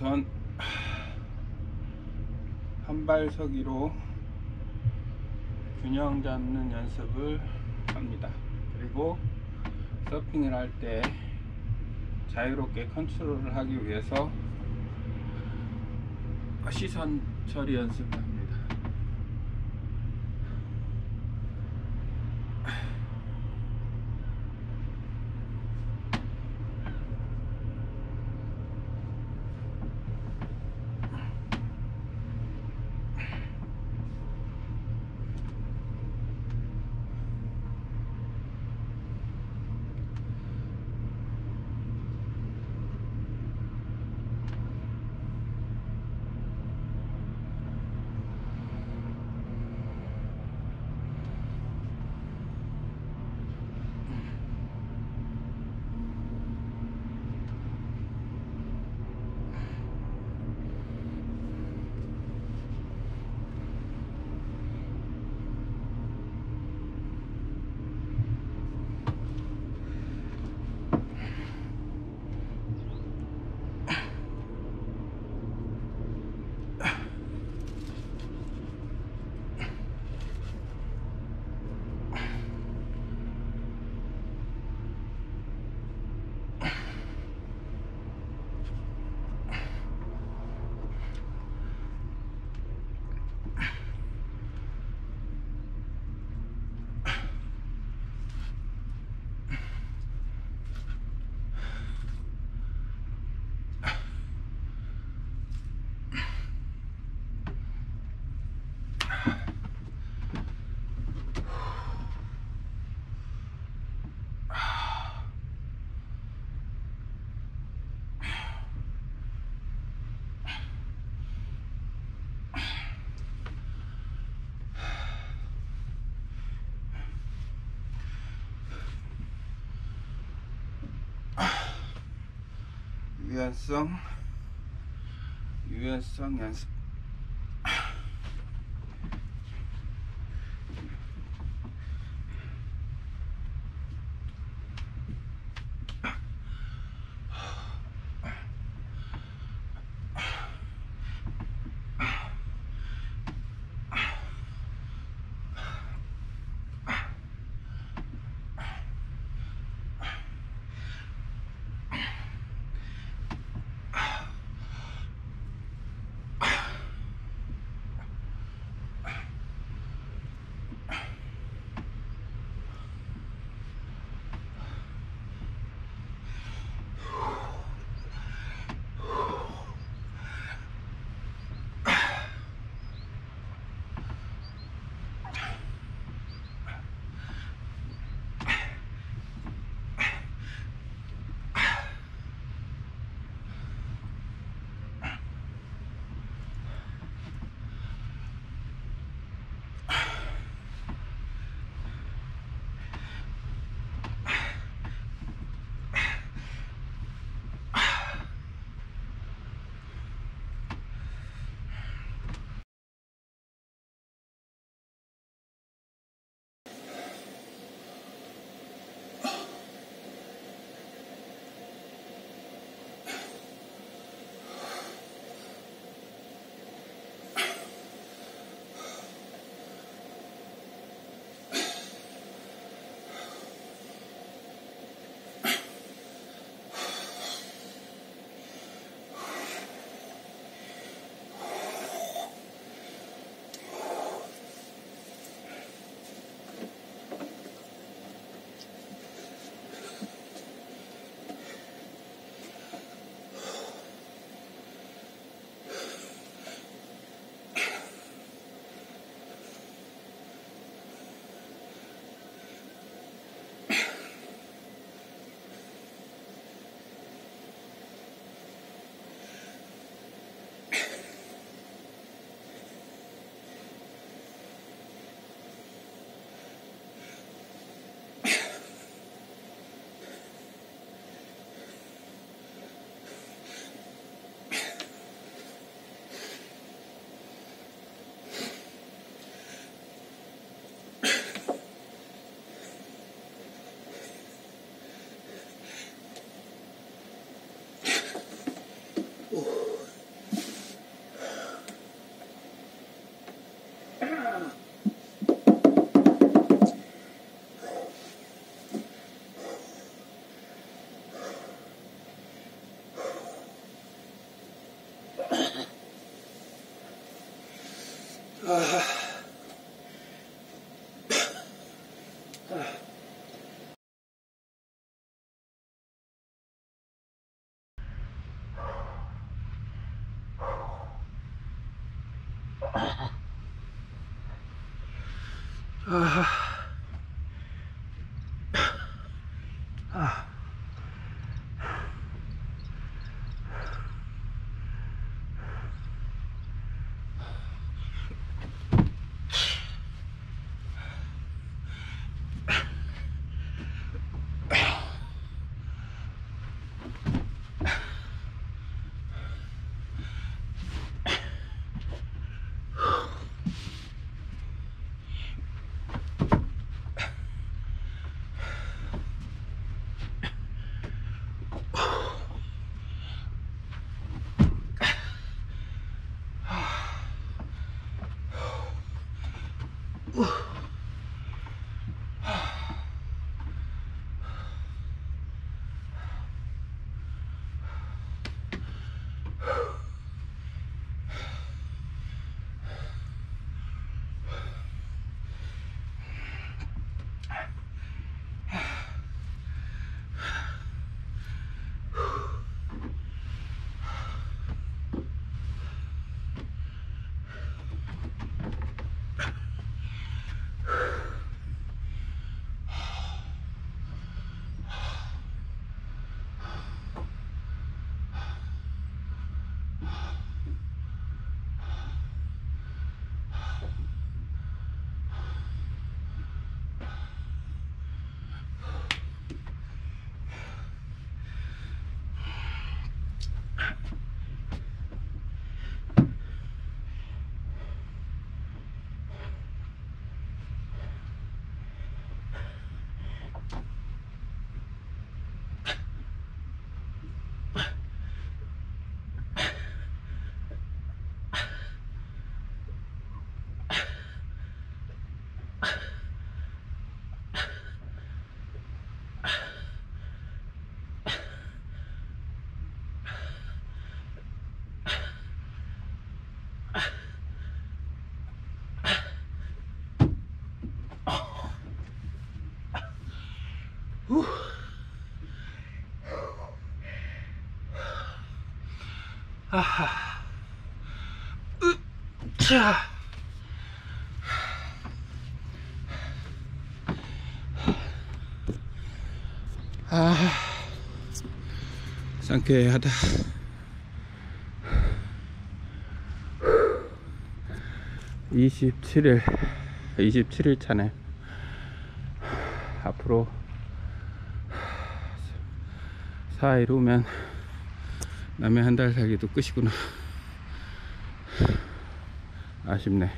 우선 한발서기로 균형 잡는 연습을 합니다. 그리고 서핑을 할 때 자유롭게 컨트롤을 하기 위해서 시선 처리 연습합 유연성 유연성 연습 Uh, 아하. 으, 자. 아, 상쾌하다. 27일, 27일 차네. 앞으로 4일 후면 남의 한 달 살기도 끝이구나. 아쉽네.